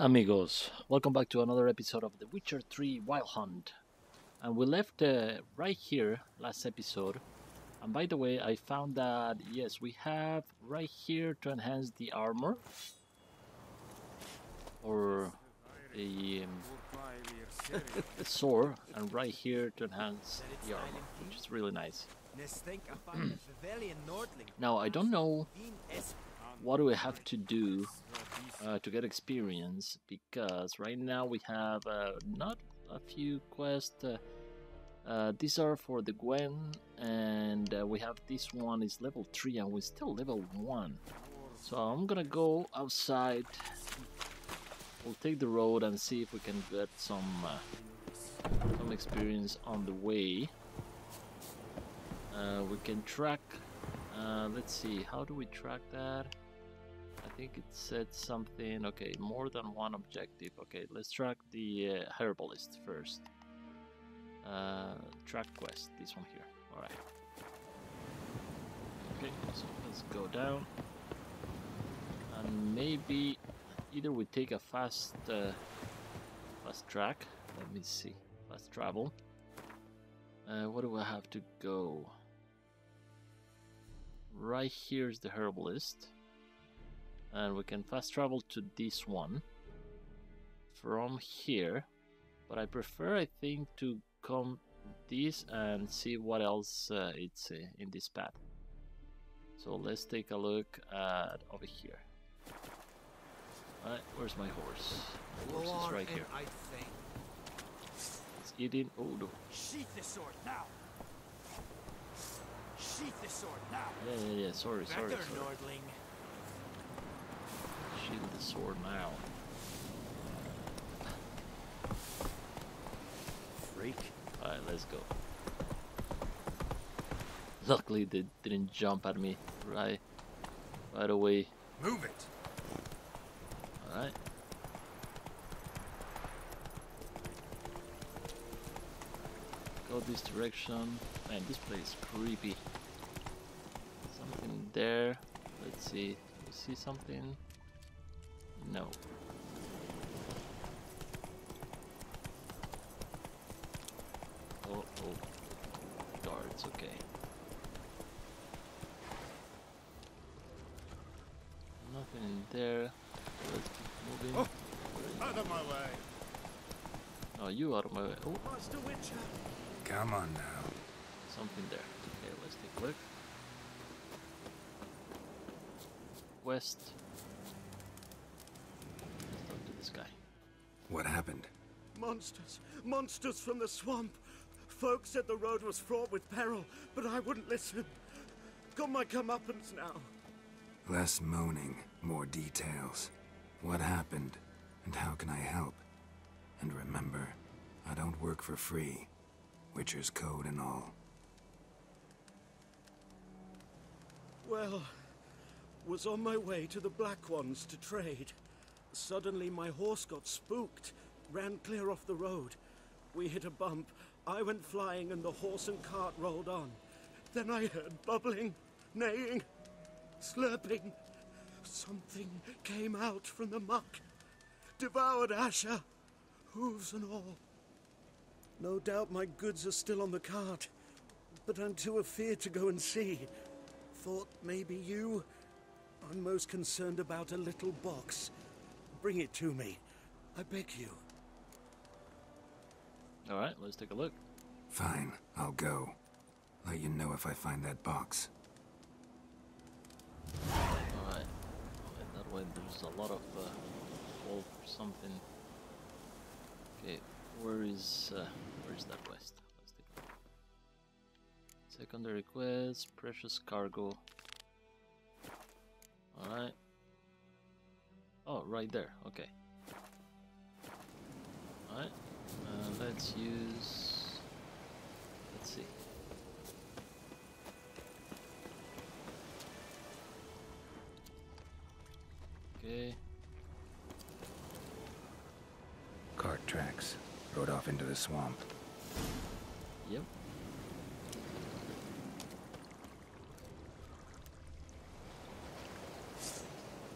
Amigos, welcome back to another episode of The Witcher 3 Wild Hunt. And we left uh, right here last episode. And by the way, I found that yes, we have right here to enhance the armor. Or the, um, the sword, and right here to enhance the armor, which is really nice. now I don't know what do we have to do uh, to get experience because right now we have uh, not a few quests uh, uh these are for the Gwent and uh, we have this one is level 3 and we're still level 1 so I'm gonna go outside. We'll take the road and see if we can get some uh, some experience on the way. We can track let's see how do we track that think it said something. Okay, more than one objective. Okay, let's track the uh, herbalist first. Uh, track quest, this one here. Alright. Okay, so let's go down. And maybe either we take a fast, uh, fast track. Let me see. Fast travel. Uh, what do I have to go? Right here is the herbalist and we can fast travel to this one from here but I prefer I think to come this and see what else uh, it's uh, in this path so let's take a look at over here Alright, where's my horse? The horse is right here. It's eating. Oh no. Sheath the sword now. Sheath the sword now. Yeah, yeah, yeah. Sorry, sorry, sorry. Nordling sheath the sword now. Freak. Alright, let's go. Luckily they didn't jump at me right right away. Move it. Alright. Go this direction. Man, this place is creepy. Something there. Let's see. See something? No. Oh, oh. Guards, okay. Nothing in there. Let's keep moving. Oh, out of my way. Oh, you out of my way. Oh. Master Witcher. Come on now. Something there. Okay, let's take a look. West. Monsters. Monsters from the swamp. Folks said the road was fraught with peril, but I wouldn't listen. Got my comeuppance now. Less moaning, more details. What happened, and how can I help? And remember, I don't work for free. Witcher's code and all. Well, was on my way to the Black Ones to trade. Suddenly my horse got spooked, ran clear off the road. We hit a bump, I went flying and the horse and cart rolled on. Then I heard bubbling, neighing, slurping. Something came out from the muck, devoured Asher, hooves and all. No doubt my goods are still on the cart, but I'm too afeard to go and see. Thought maybe you. I'm most concerned about a little box Bring it to me. I beg you. Alright, let's take a look. Fine, I'll go. Let you know if I find that box. Alright. That way there's a lot of uh, or something. Okay, where is uh, where is that quest? Let's take a look. Secondary quest, precious cargo. Alright. Oh, right there. Okay. Let's use... Let's see. Okay. Cart tracks. Rode off into the swamp. Yep.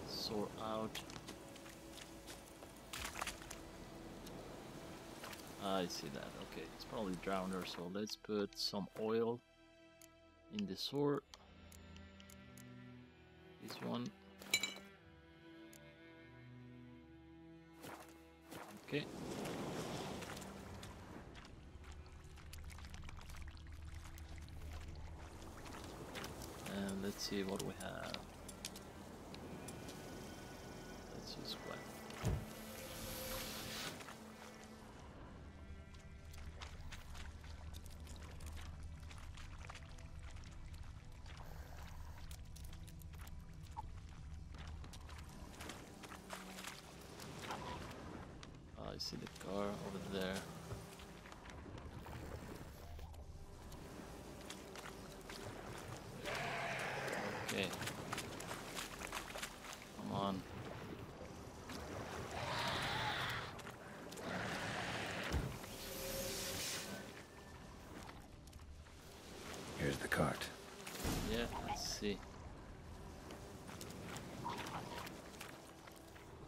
Sort out I see that. Okay, it's probably drowner, so let's put some oil in the sword. See the car over there. Okay. Come on. Here's the cart. Yeah, let's see.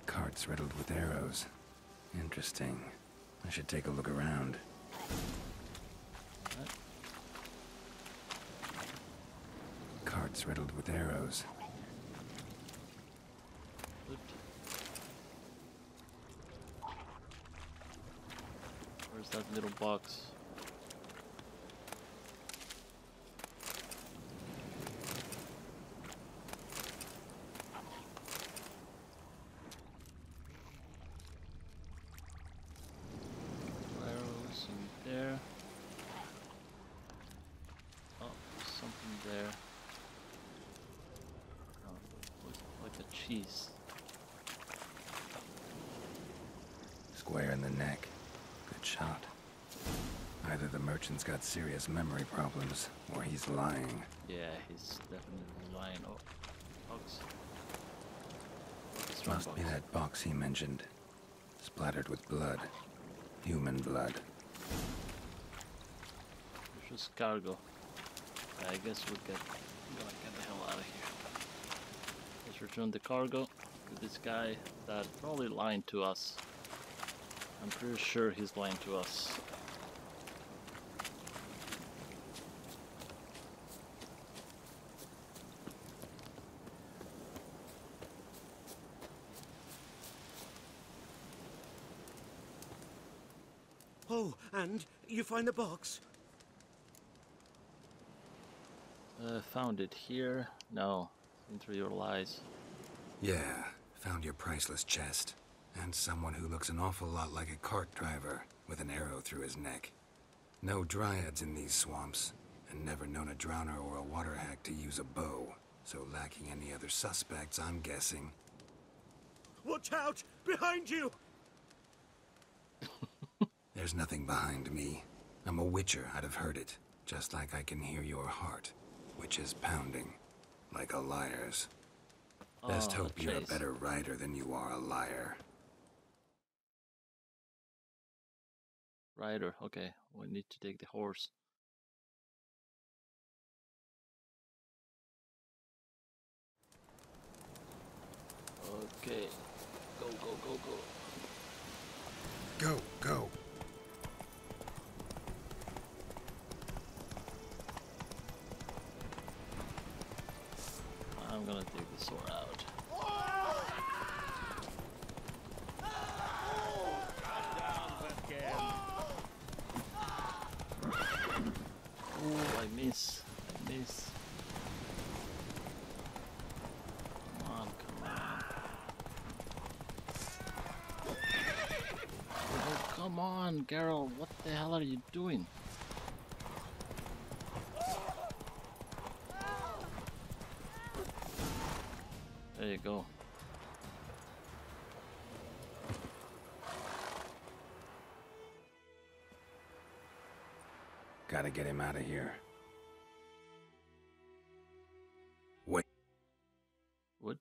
Cart's riddled with arrows. Interesting. I should take a look around. Cart's riddled with arrows. Where's that little box? Arrows in there. Oh, there's something there. Oh, looks like a cheese. Square in the neck. Good shot. Either the merchant's got serious memory problems, or he's lying. Yeah, he's definitely lying. Oh, box. Box, Must be that box he mentioned. Splattered with blood. Human blood. Precious cargo. I guess we'll get. Gonna get the hell out of here. Let's return the cargo to this guy that probably lying to us. I'm pretty sure he's lying to us. Oh, and you find the box? Uh, found it here. No, into your lies. Yeah, found your priceless chest. And someone who looks an awful lot like a cart driver with an arrow through his neck. No dryads in these swamps, and never known a drowner or a water hag to use a bow. So lacking any other suspects, I'm guessing. Watch out! Behind you! There's nothing behind me. I'm a witcher, I'd have heard it. Just like I can hear your heart, which is pounding, like a liar's. Oh, Best Oh, hope you're a better rider than you are a liar. Rider. Okay, we need to take the horse. Okay, go, go, go, go. Go, go. I'm gonna take the sword out. Oh, I miss. I miss. Come on, come on. Oh, come on, Geralt. What the hell are you doing? Gotta get him out of here. Wake, What?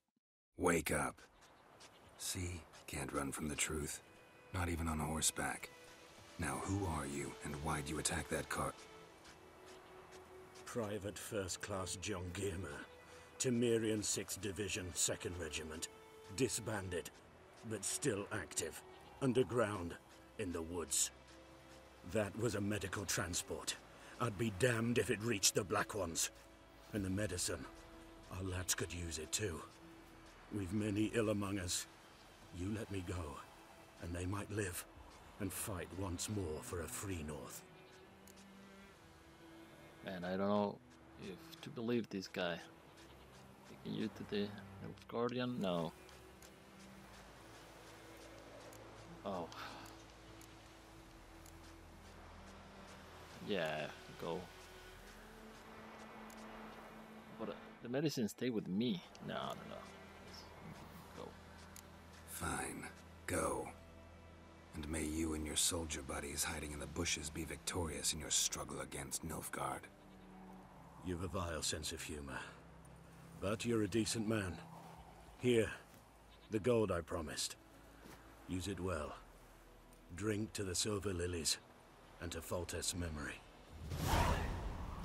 wake up. See? Can't run from the truth. Not even on horseback. Now, who are you, and why'd you attack that cart? Private First Class John Giermer, Temerian 6th Division, 2nd Regiment. Disbanded, but still active. Underground, in the woods. That was a medical transport. I'd be damned if it reached the Black Ones. And the medicine. Our lads could use it too. We've many ill among us. You let me go, and they might live and fight once more for a free North. Man, I don't know if to believe this guy. Taking you to the Guardian? No. Oh. Yeah, go. But uh, the medicine stay with me. No, no, no. Go. Fine. Go. And may you and your soldier buddies hiding in the bushes be victorious in your struggle against Nilfgaard. You've a vile sense of humor. But you're a decent man. Here, the gold I promised. Use it well. Drink to the Silver Lilies, and to Foltest's memory.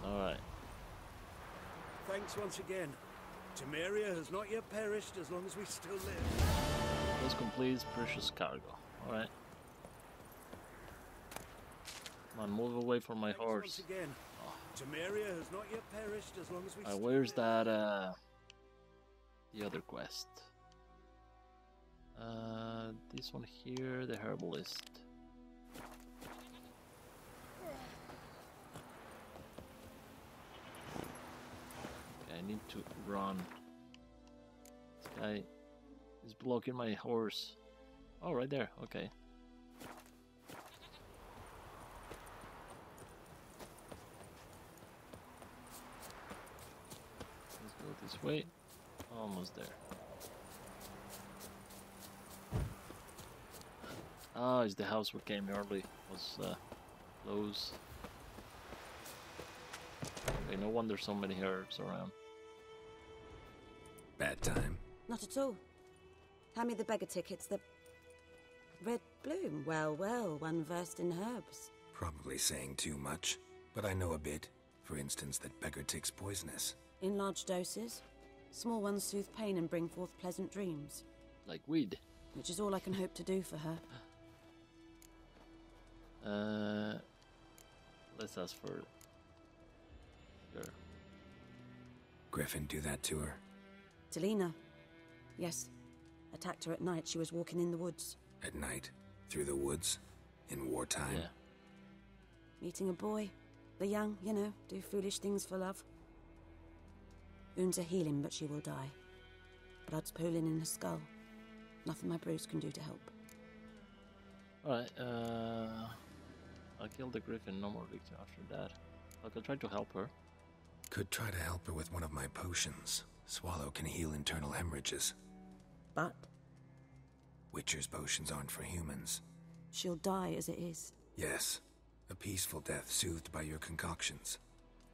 Alright. Thanks once again. Temeria has not yet perished as long as we still live. This completes precious cargo. Alright. Come on, move away from my Thanks horse. Once again. Temeria has not yet perished as long as we still where's live. that, uh... The other quest? Uh, this one here, the herbalist. I need to run. This guy is blocking my horse. Oh, right there. Okay. Let's go this way. Almost there. Ah, it's the house we came early. Was uh, closed. Okay, no wonder so many herbs around. Bad time. Not at all. Hand me the beggar tickets. The red bloom. Well, well, one versed in herbs. Probably saying too much, but I know a bit. For instance, that beggartick's poisonous. In large doses. Small ones soothe pain and bring forth pleasant dreams, Like weed. which is all I can hope to do for her. Uh, let's ask for. Sure. Griffin do that to her. Talina. Yes. Attacked her at night. She was walking in the woods. At night, through the woods, in wartime. Yeah. Meeting a boy. The young, you know, do foolish things for love. Wounds are healing, but she will die. Blood's pooling in her skull. Nothing my brews can do to help. Alright, uh. I killed the griffin, no more victim after that. I could try to help her. Could try to help her with one of my potions. Swallow can heal internal hemorrhages. But Witcher's potions aren't for humans. she'll die as it is. Yes, a peaceful death soothed by your concoctions.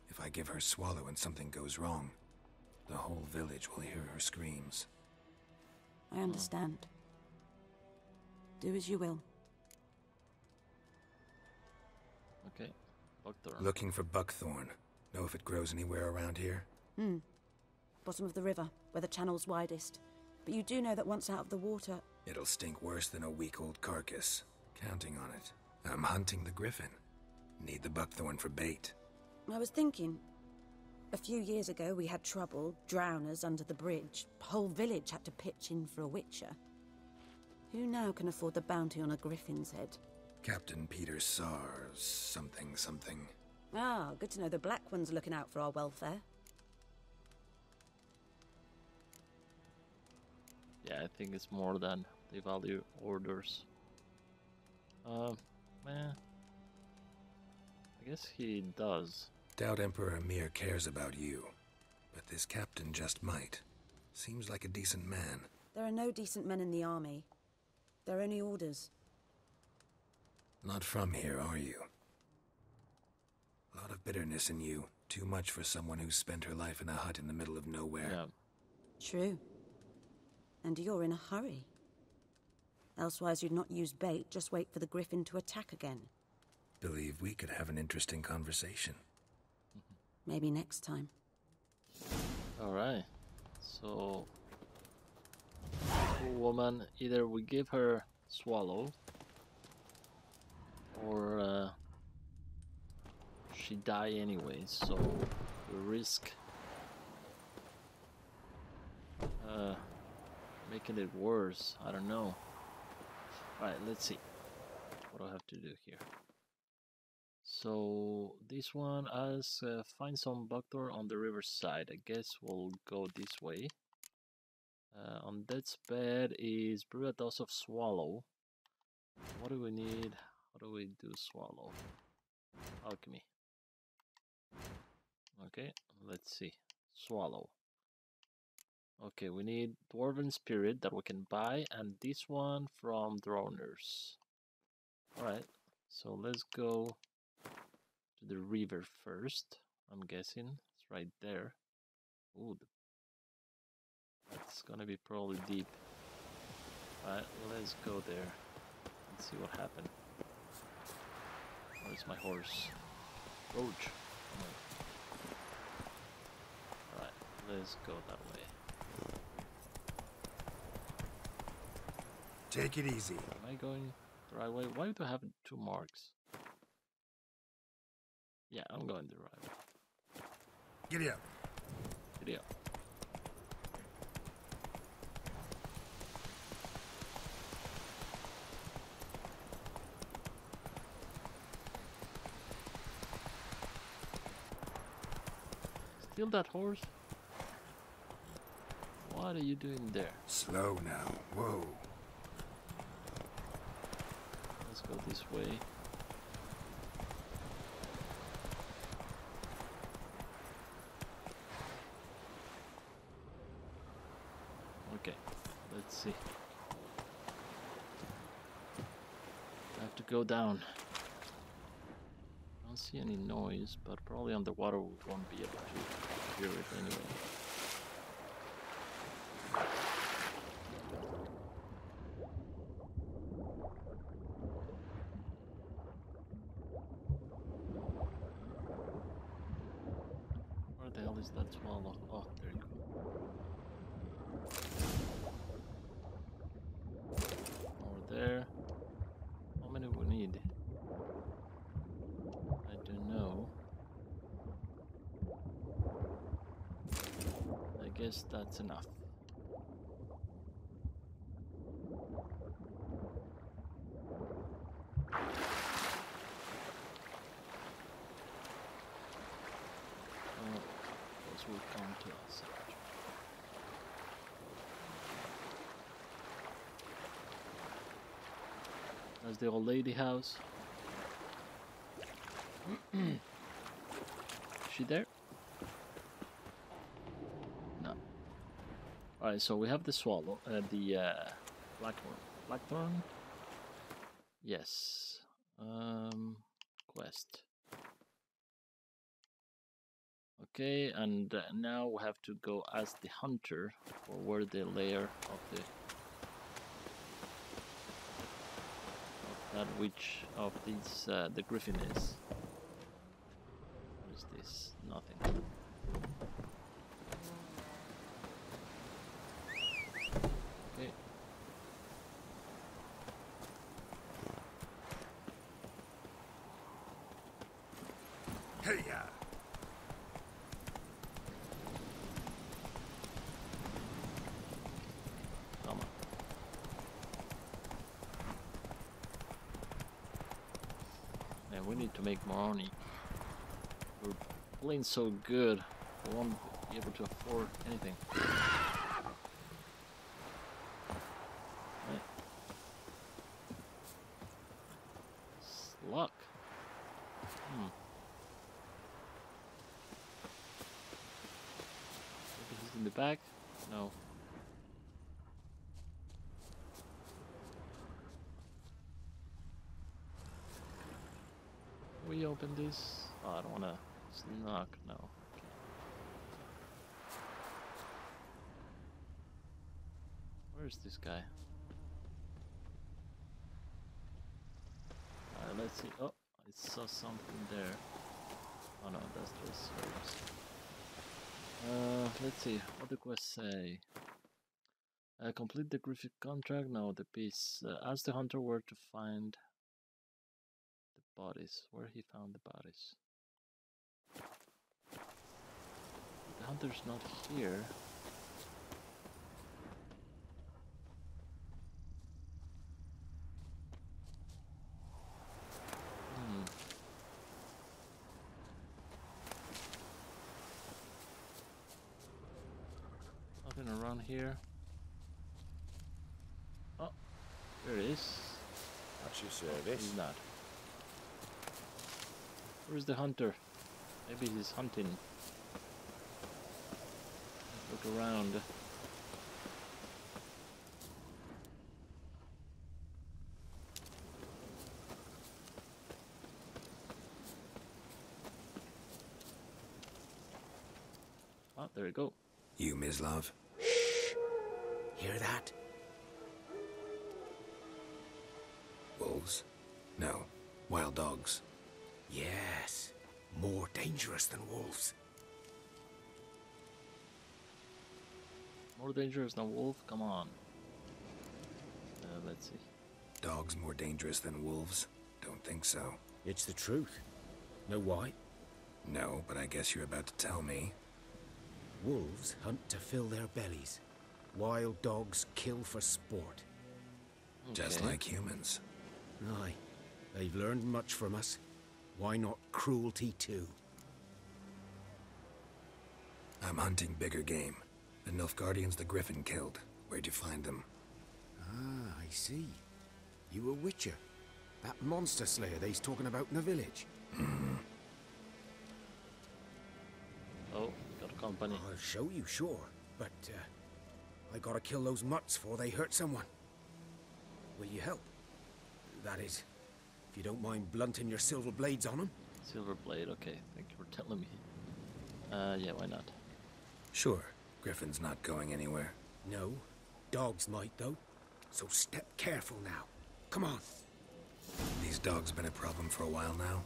If I give her Swallow and something goes wrong, the whole village will hear her screams. I understand. Do as you will. Okay. Buckthorn. Looking for buckthorn. Know if it grows anywhere around here? Hmm. Bottom of the river, where the channel's widest. But you do know that once out of the water, It'll stink worse than a week old carcass. Counting on it. I'm hunting the griffin. Need the buckthorn for bait. I was thinking. A few years ago, we had trouble, drowners under the bridge. Whole village had to pitch in for a witcher. Who now can afford the bounty on a griffin's head? Captain Peter Sars, something something. Ah, good to know the Black One's looking out for our welfare. Yeah, I think it's more than they value orders. Um, man. I guess he does. Doubt Emperor Emhyr cares about you. But this captain just might. Seems like a decent man. There are no decent men in the army. There are only orders. Not from here, are you? A lot of bitterness in you. Too much for someone who's spent her life in a hut in the middle of nowhere. Yeah. True. And you're in a hurry. Elsewise, you'd not use bait, just wait for the griffin to attack again. Believe we could have an interesting conversation. Maybe next time. Alright. So. Woman, either we give her swallow. Or uh, she die anyway, so we risk uh, making it worse. I don't know. Alright, let's see. What I have to do here? So this one as uh, find some Bugtor on the riverside. I guess we'll go this way. Uh, on Death's bed is brew a dose of swallow. What do we need? How do we do swallow? Alchemy. Okay, let's see. Swallow. Okay, we need Dwarven Spirit that we can buy, and this one from drowners. Alright, so let's go to the river first. I'm guessing it's right there. Ooh, that's gonna be probably deep. Alright, let's go there and see what happened. Where's my horse? Roach. Alright, let's go that way. Take it easy. Am I going the right way? Why do I have two marks? Yeah, I'm going the right way. Giddy up. Video. Steal that horse? What are you doing there? Slow now. Whoa. Let's go this way. Okay, let's see. I have to go down. I don't see any noise, but probably underwater we won't be able to hear it anyway. Where the hell is that swallow? Oh, there you go. Over there. How many we need? I don't know. I that's enough. That's the old lady house. she there? No. So we have the swallow, uh, the uh, blackthorn. Blackthorn? Yes. Um, quest. Okay, and uh, now we have to go as the hunter for where the lair of the of that witch of these uh, the griffin is. What is this? Nothing. Okay. Hey ya. Come on. Man, we need to make more money. We're so good, we won't be able to afford anything. Luck. Hmm. He's in the back? No. We open this? Oh, I don't wanna knock, no. Okay. Where's this guy? Let's see. Oh, I saw something there. Oh no, that's just. Uh, let's see. What the quest say? Uh, complete the Griffith contract. No, the piece. Uh, ask the hunter where to find the bodies. Where he found the bodies. The hunter's not here. Hmm. Here. Oh, there it is. That's your service. He's not. Where's the hunter? Maybe he's hunting. Look around. Oh, there we go. You, Mislav? Hear that? Wolves? No. Wild dogs. Yes. More dangerous than wolves. More dangerous than wolf? Come on. Uh, let's see. Dogs more dangerous than wolves? Don't think so. It's the truth. Know why? No, but I guess you're about to tell me. Wolves hunt to fill their bellies. Wild dogs kill for sport. Just like humans. Aye. They've learned much from us. Why not cruelty too? I'm hunting bigger game. The Nilfgaardians the Griffin killed. Where'd you find them? Ah, I see. You a witcher. That monster slayer they's talking about in the village. Oh, got a company. I'll show you, sure. But, uh, I gotta kill those mutts before they hurt someone. Will you help? That is, if you don't mind blunting your silver blades on them. Silver blade, okay. Thank you for telling me. Uh, yeah, why not? Sure. Griffin's not going anywhere. No, dogs might though. So step careful now. Come on. These dogs been a problem for a while now.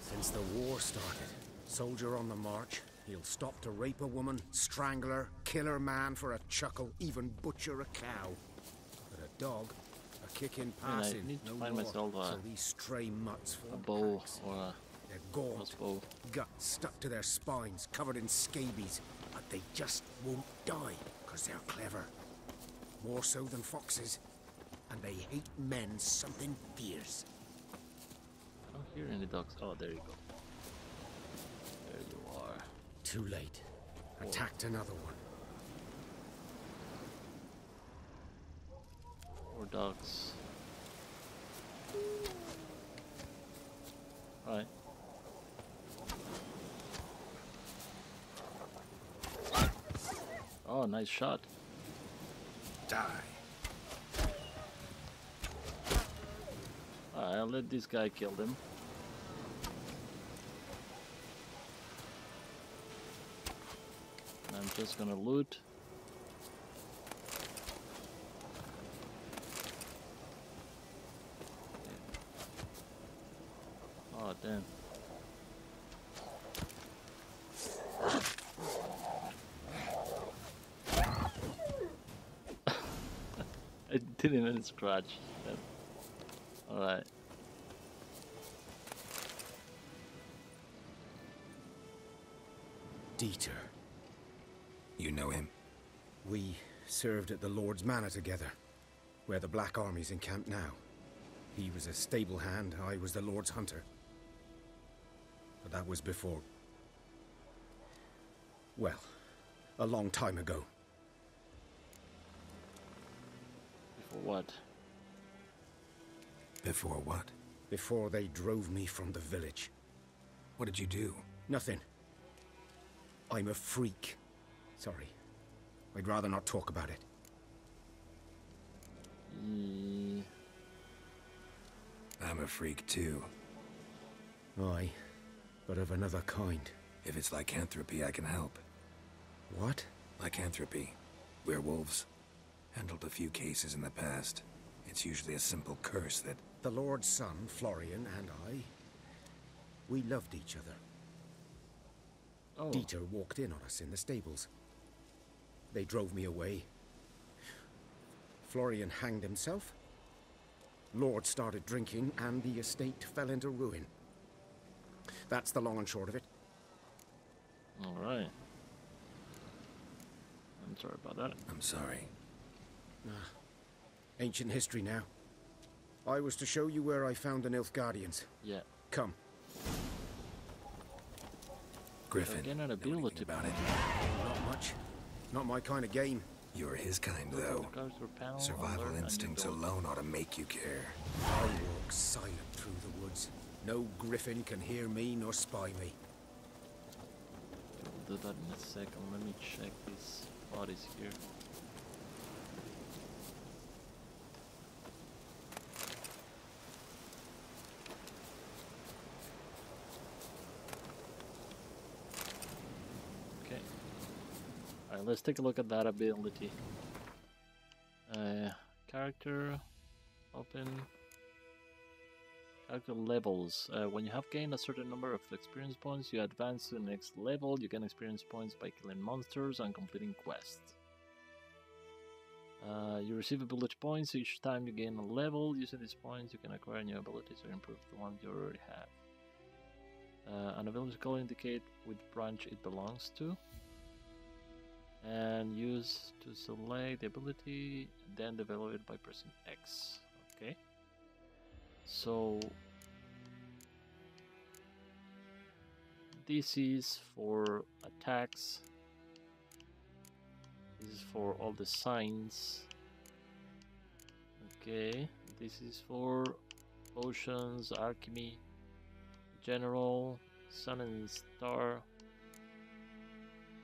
Since the war started, soldier on the march, he'll stop to rape a woman, strangle her, kill her man for a chuckle, even butcher a cow. But a dog, a kick in I passing, need to no find more. myself a- so these stray mutts A form bow packs. or a They're gaunt, guts stuck to their spines, covered in scabies, but they just won't die, because they're clever. More so than foxes, and they hate men something fierce. I don't hear any dogs. Oh, there you go. There you are. Too late. Attacked another one. Four dogs. Alright. Nice shot. Die. I'll let this guy kill them. I'm just gonna loot. Oh damn. I didn't even scratch them. Alright. Dieter. You know him? We served at the Lord's Manor together, where the Black Army's encamped now. He was a stable hand, I was the Lord's hunter. But that was before. Well, a long time ago. Before what? Before what? Before they drove me from the village. What did you do? Nothing. I'm a freak. Sorry. I'd rather not talk about it. Ye- I'm a freak too. Aye, but of another kind. If it's lycanthropy, I can help. What? Lycanthropy. Werewolves. Handled a few cases in the past. It's usually a simple curse that The Lord's son, Florian, and I, we loved each other. Oh, Dieter walked in on us in the stables. They drove me away. Florian hanged himself. Lord started drinking, and the estate fell into ruin. That's the long and short of it. Alright. I'm sorry about that. I'm sorry. Ancient history now. I was to show you where I found the Nilfgaardians. Yeah. Come. Griffin, Again, an know anything ability. about it? Not much. Not my kind of game. You're his kind, though. panel, Survival alert, instincts alone ought to make you care. I walk silent through the woods. No griffin can hear me nor spy me. We'll do that in a second. Let me check these bodies here. Okay. Alright, let's take a look at that ability. Uh, character, open. Character levels. Uh, when you have gained a certain number of experience points, you advance to the next level. You gain experience points by killing monsters and completing quests. Uh, you receive ability points each time you gain a level. Using these points, you can acquire new abilities or improve the ones you already have. Uh, an ability color indicate which branch it belongs to. And use to select the ability, then develop it by pressing X. Okay. So this is for attacks. This is for all the signs. Okay, this is for potions, alchemy, general, sun and star.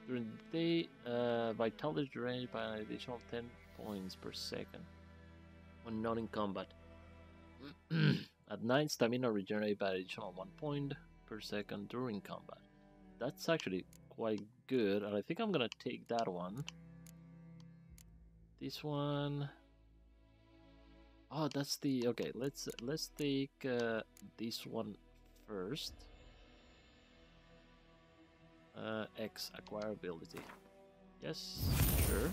During the day, uh, vitality drained by an additional 10 points per second when not in combat. At night, stamina regenerated by additional 1 point per second during combat. That's actually quite good, and I think I'm gonna take that one. This one. Oh, that's the okay. Let's let's take uh, this one first. Uh, X acquire ability. Yes, sure.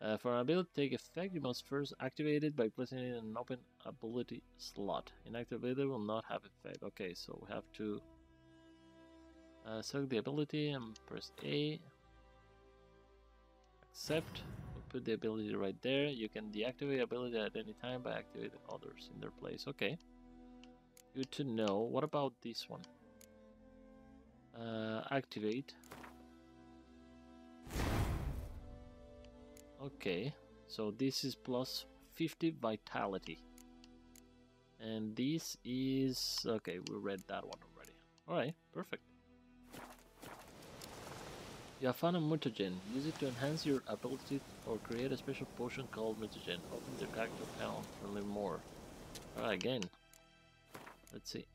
Uh, for an ability to take effect, you must first activate it by placing it in an open ability slot. Inactive ability will not have effect. Okay, so we have to uh, select the ability and press A. Accept. We'll put the ability right there. You can deactivate ability at any time by activating others in their place. Okay. Good to know. What about this one? Uh, activate. Okay, so this is plus 50 vitality. And this is... okay, we read that one already. Alright, perfect. You found a mutagen. Use it to enhance your ability or create a special potion called mutagen. Open the character panel to learn more. Alright, again. Let's see.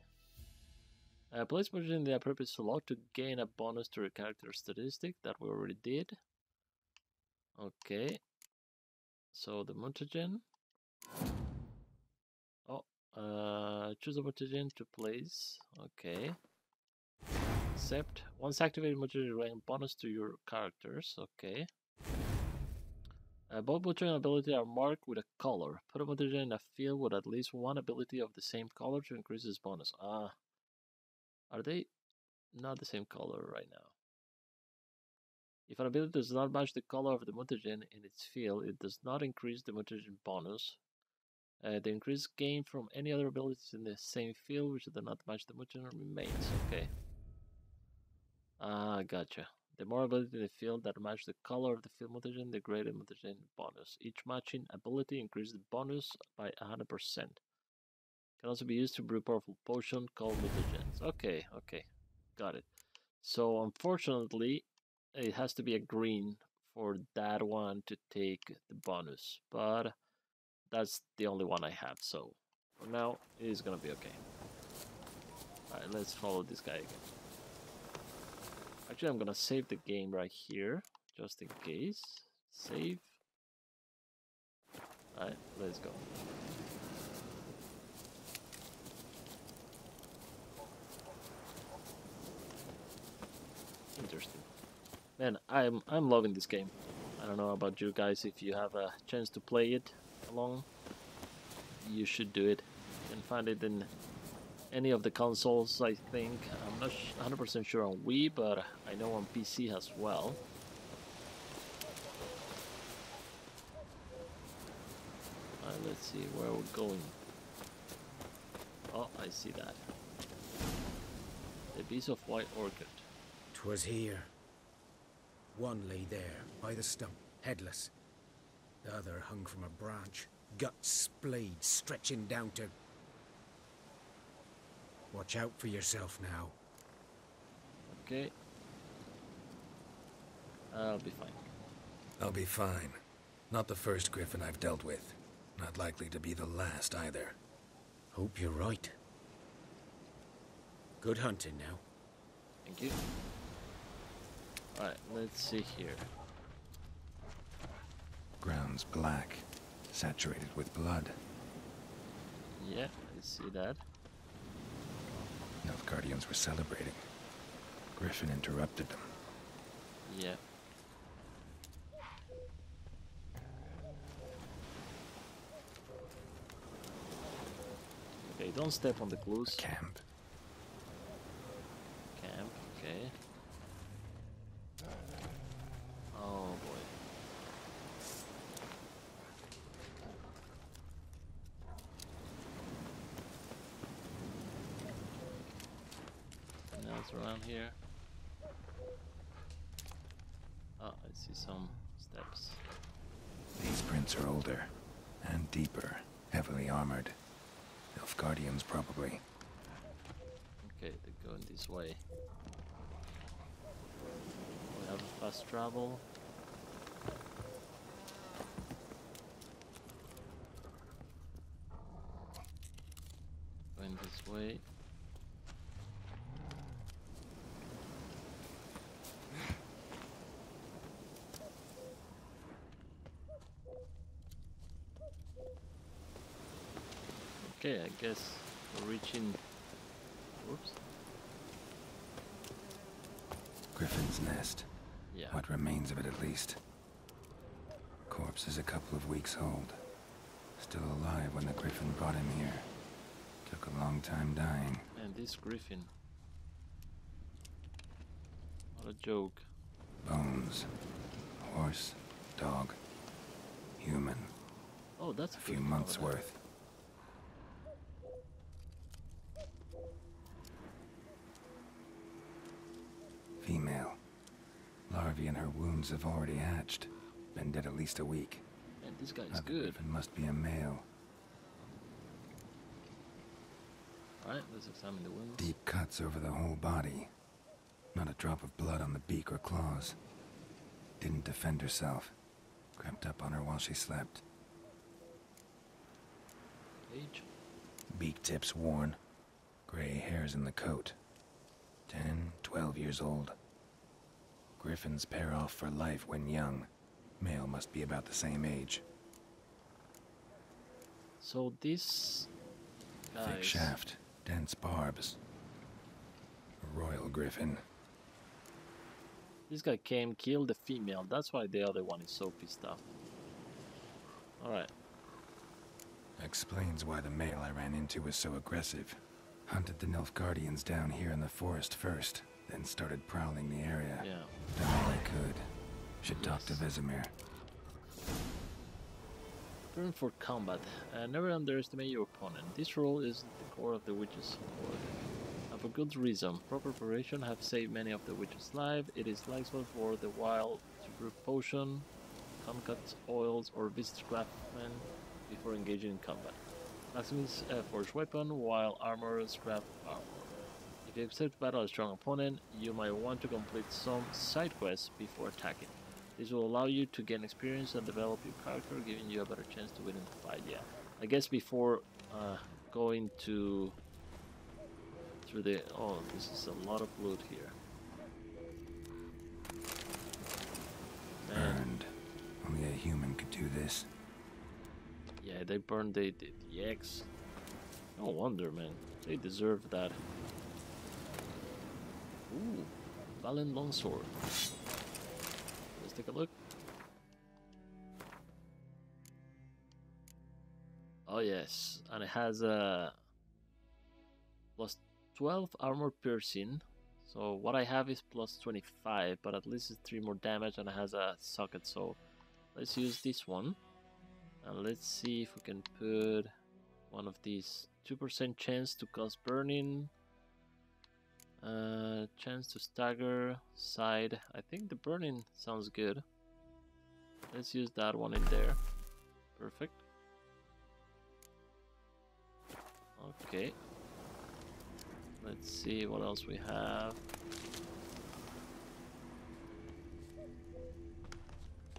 Uh, place in the appropriate slot to gain a bonus to your character statistic. That we already did. Okay. So the mutagen. Oh, uh, choose a mutagen to place. Okay. Accept. Once activated, mutagen rank bonus to your characters. Okay. Uh, both mutagen ability are marked with a color. Put a mutagen in a field with at least one ability of the same color to increase its bonus. Ah. Are they not the same color right now? If an ability does not match the color of the mutagen in its field, it does not increase the mutagen bonus. Uh, the increase gained from any other abilities in the same field which do not match the mutagen remains. Okay. Ah, gotcha. The more ability in the field that match the color of the field mutagen, the greater mutagen bonus. Each matching ability increases the bonus by 100%. Can also be used to brew powerful potion called mutagens. Okay, okay. Got it. So unfortunately, it has to be a green for that one to take the bonus. But that's the only one I have, so for now it is gonna be okay. Alright, let's follow this guy again. Actually I'm gonna save the game right here, just in case. Save. Alright, let's go. Interesting. Man, I'm I'm loving this game. I don't know about you guys. If you have a chance to play it along, you should do it. You can find it in any of the consoles, I think. I'm not 100% sure on Wii, but I know on PC as well. Uh, let's see where we're going. Oh, I see that. The piece of White Orchard. Twas here. One lay there, by the stump, headless. The other hung from a branch, guts splayed, stretching down to... Watch out for yourself now. Okay. I'll be fine. I'll be fine. Not the first griffin I've dealt with. Not likely to be the last either. Hope you're right. Good hunting now. Thank you. Alright, let's see here. Ground's black, saturated with blood. Yeah, I see that. Nilfgaardians were celebrating. Griffin interrupted them. Yeah. Okay, don't step on the clues. Camp. Camp, okay. Oh boy. Anything else around here? Oh, I see some steps. These prints are older and deeper, heavily armored. Nilfgaardians, probably. Okay, they're going this way. We Going this way. Okay, I guess we're reaching. Griffin's nest. Yeah. What remains of it, at least. Corpse is a couple of weeks old. Still alive when the Griffin brought him here. Took a long time dying. And this griffin. What a joke. Bones. Horse. Dog. Human. Oh, that's A few months worth. Female. Larvae have already hatched. Been dead at least a week. And this guy's good. griffin must be a male. Alright, let's examine the wounds. Deep cuts over the whole body. Not a drop of blood on the beak or claws. Didn't defend herself. Crept up on her while she slept. Age? Beak tips worn. Gray hairs in the coat. Ten, twelve years old. Griffins pair off for life when young. Male must be about the same age. So this Thick shaft, dense barbs. A royal griffin. this guy came, killed the female. That's why the other one is so pissed off. Alright, Explains why the male I ran into was so aggressive. Hunted the Nilfgaardians down here in the forest first, then started prowling the area. yeah. Done all I could. Should talk to Yes. Vesemir. Prepare for combat. Uh, never underestimate your opponent. This role is the core of the witch's sword. And for good reason. Proper preparation have saved many of the witch's lives. It is likely for the wild to brew potion, concuts, oils, or visit craftsmen before engaging in combat. Maximus uh, forged weapon, while armor scrap armor. If you accept battle a strong opponent, you might want to complete some side quests before attacking. This will allow you to gain experience and develop your character, giving you a better chance to win in the fight. Yeah, I guess before uh, going to through the oh, this is a lot of loot here. Man, Burned. Only a human could do this. yeah, they burned the, the, the eggs. No wonder, man. They deserve that. Ooh, Valen Longsword. Let's take a look. Oh yes, and it has a plus 12 armor piercing. So what I have is plus 25, but at least it's 3 more damage and it has a socket. So let's use this one. And let's see if we can put one of these. 2% chance to cause burning. Uh, chance to stagger, side. I think the burning sounds good. Let's use that one in there. Perfect. Okay. Let's see what else we have.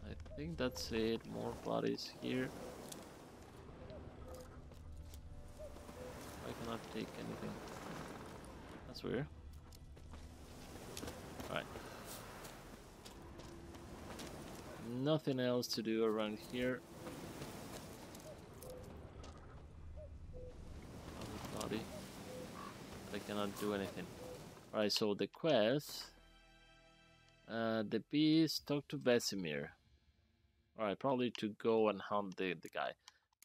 I think that's it. More bodies here. I cannot take anything. That's weird. Alright. Nothing else to do around here. body. I cannot do anything. Alright, so the quest. Uh, the beast talk to Vesemir. Alright, probably to go and hunt the, the guy.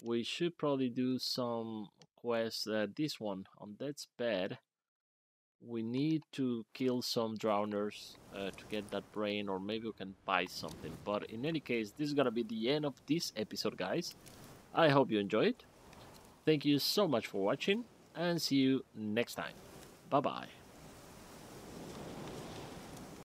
We should probably do some quests. Uh, this one, on Death's Bed. We need to kill some drowners uh, to get that brain, or maybe we can buy something. But in any case, this is gonna be the end of this episode, guys. I hope you enjoyed. Thank you so much for watching, and see you next time. Bye bye.